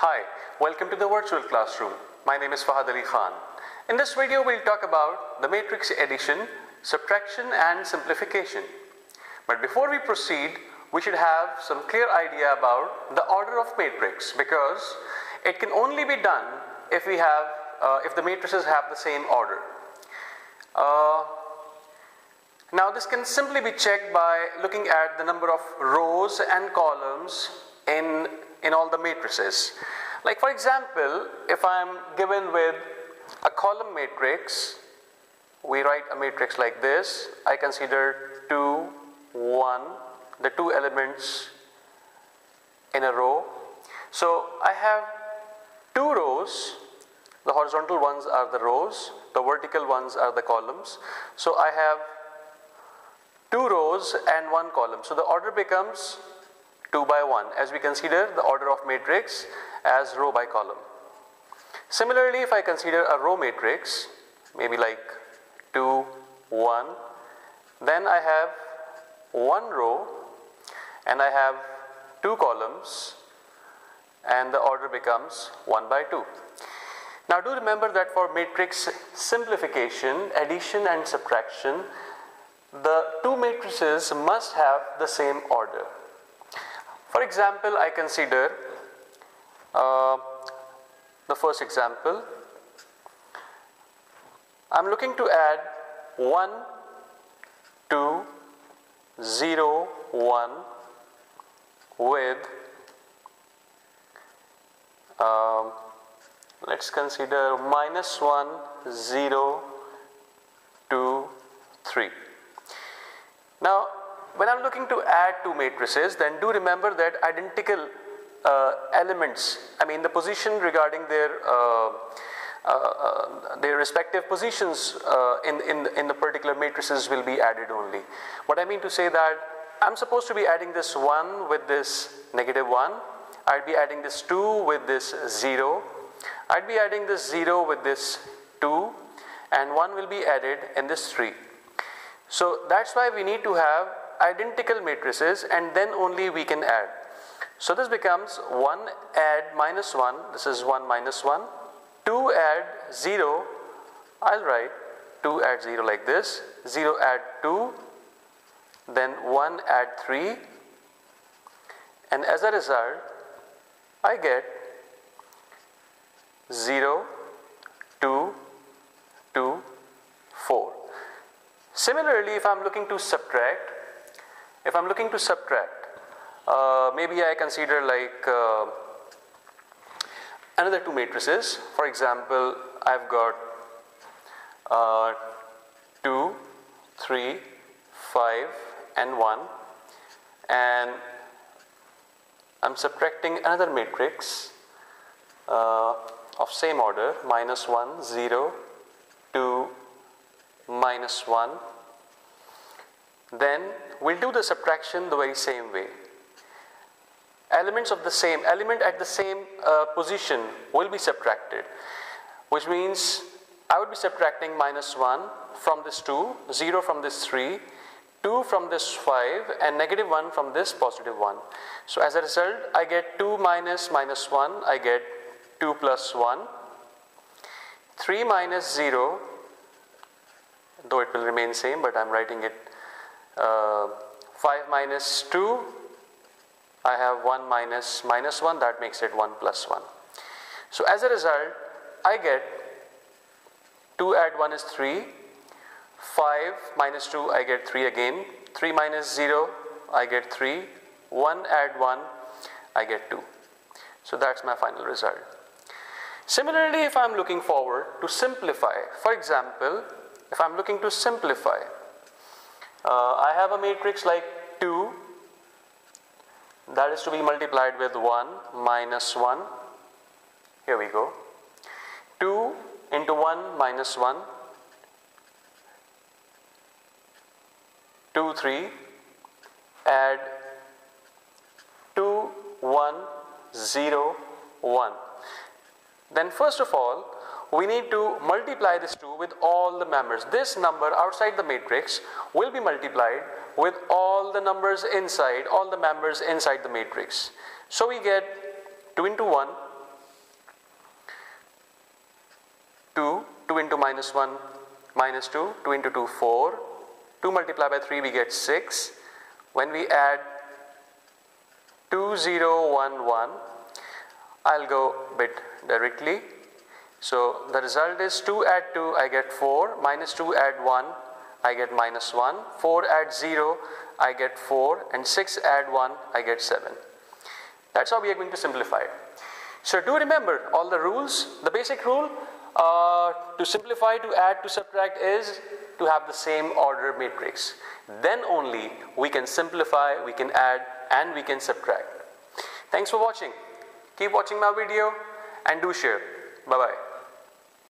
Hi, welcome to the virtual classroom. My name is Fahad Ali Khan. In this video, we'll talk about the matrix addition, subtraction and simplification. But before we proceed, we should have some clear idea about the order of matrix because it can only be done if we have, uh, if the matrices have the same order. Uh, now this can simply be checked by looking at the number of rows and columns in, in all the matrices. Like for example, if I'm given with a column matrix, we write a matrix like this. I consider 2, 1, the two elements in a row. So I have two rows, the horizontal ones are the rows, the vertical ones are the columns. So I have two rows and one column. So the order becomes 2 by 1 as we consider the order of matrix as row by column. Similarly, if I consider a row matrix, maybe like 2, 1, then I have one row and I have two columns and the order becomes 1 by 2. Now do remember that for matrix simplification, addition and subtraction, the two matrices must have the same order. For example, I consider uh, the first example. I'm looking to add 1, 2, 0, 1 with um, let's consider minus 1, 0, 2, 3. Now, when I'm looking to add two matrices, then do remember that identical uh, elements, I mean the position regarding their uh, uh, uh their respective positions uh, in, in, in the particular matrices will be added only. What I mean to say that I'm supposed to be adding this 1 with this negative 1. I'd be adding this 2 with this 0. I'd be adding this 0 with this 2 and 1 will be added in this 3. So that's why we need to have identical matrices and then only we can add. So this becomes 1 add minus 1, this is 1 minus 1, 2 add 0, I'll write 2 add 0 like this, 0 add 2, then 1 add 3 and as a result I get 0, 2, 2, 4. Similarly, if I'm looking to subtract, if I'm looking to subtract, uh, maybe I consider like uh, another two matrices. For example, I've got uh, 2, 3, 5 and 1 and I'm subtracting another matrix uh, of same order minus 1, 0, 2, minus 1. Then we'll do the subtraction the very same way. Elements of the same element at the same uh, position will be subtracted, which means I would be subtracting minus 1 from this 2, 0 from this 3, 2 from this 5 and negative 1 from this positive 1. So as a result I get 2 minus minus 1 I get 2 plus 1. 3 minus 0 though it will remain same but I am writing it Um, 5 minus 2 I have 1 minus minus 1 that makes it 1 plus 1. So as a result I get 2 add 1 is 3 5 minus 2 I get 3 again 3 minus 0 I get 3 1 add 1 I get 2 so that's my final result similarly if I'm looking forward to simplify for example if I'm looking to simplify uh, I have a matrix like 2 that is to be multiplied with 1 minus 1 here we go. 2 into 1 minus 1 2, 3, add 2, 1, 0, 1. Then first of all, we need to multiply this 2 with all the members. This number outside the matrix will be multiplied with all the numbers inside, all the members inside the matrix. So we get 2 into 1, 2, 2 into minus 1, minus 2, 2 into 2, 4, 2 multiplied by 3 we get 6. When we add 2, 0, 1, 1, I'll go bit directly so the result is 2 add 2 I get 4, minus 2 add 1 I get minus 1, 4 add 0 I get 4 and 6 add 1 I get 7. That's how we are going to simplify it. So do remember all the rules. The basic rule uh, to simplify, to add, to subtract is to have the same order matrix. Then only we can simplify, we can add and we can subtract. Thanks for watching. Keep watching my video and do share. Bye bye.